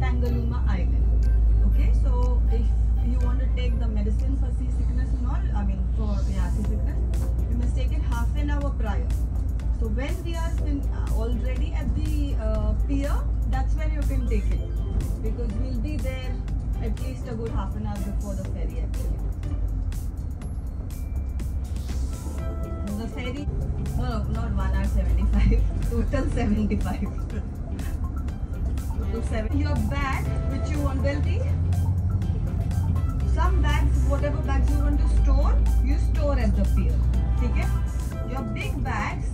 Tangalooma Island. Okay, so if you want to take the medicine for seasickness and all, I mean for yeah seasickness, you must take it half an hour prior. So when we are in, uh, already at the uh, pier, that's when you can take it because we'll be there at least a good half an hour before the ferry actually. The ferry, no, no, not 1 hour 75. Total 75. Total 7. Your bag, which you want wealthy? Some bags, whatever bags you want to store, you store at the pier. Okay? Your big bags,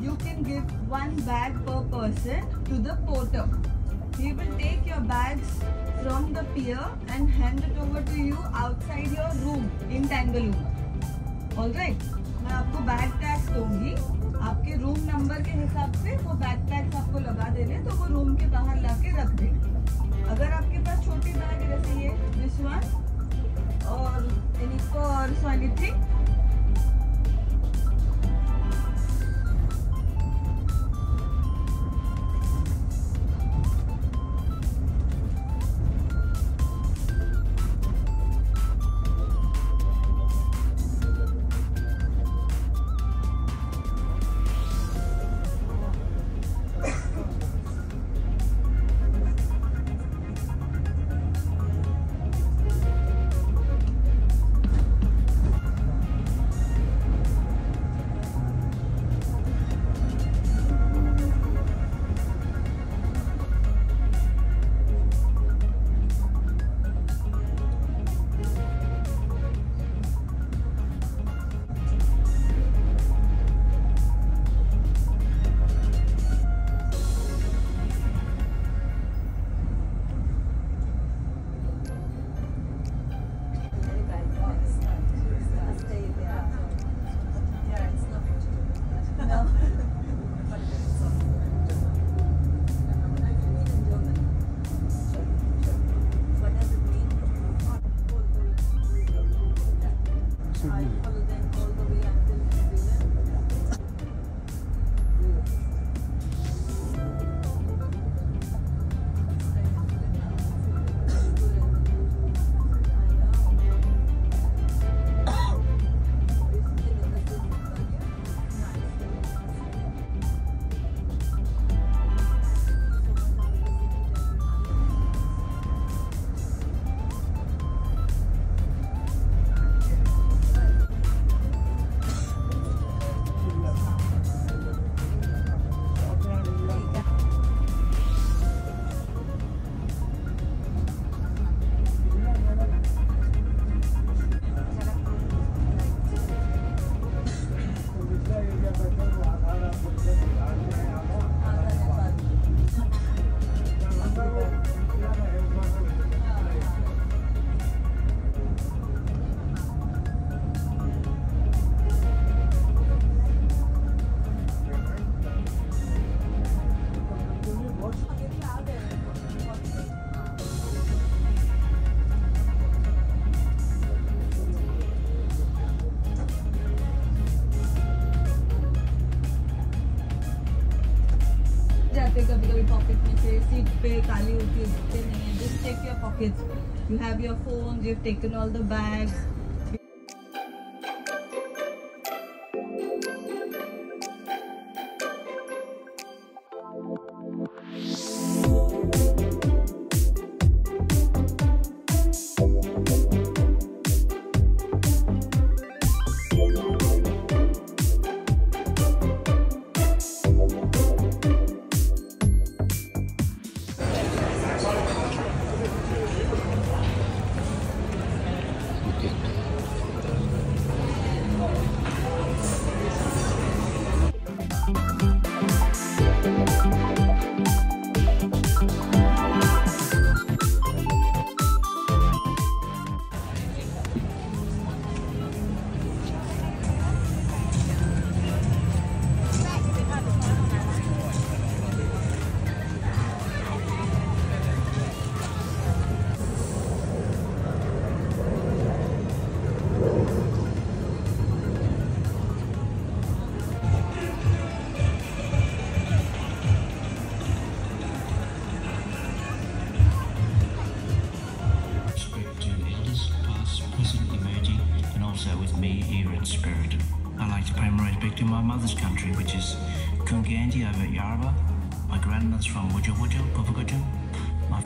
you can give one bag per person to the porter. He will take your bags from the pier and hand it over to you outside your room in Tangalooma. Alright? मैं आपको bag tag दूँगी आपके room number के हिसाब से वो bag PACS आपको लगा देने तो वो रूम के बाहर लाके रख देंगे। जाते हैं कभी कभी पॉकेट में से सीट पे काली होती है, दिखते नहीं है just take your pockets you have your phone you have taken all the bags with me here in spirit. I like to pay my respect to my mother's country, which is Kunganji over at Yarra. My grandmother's from Wujja Wujja, Pufakutjun. My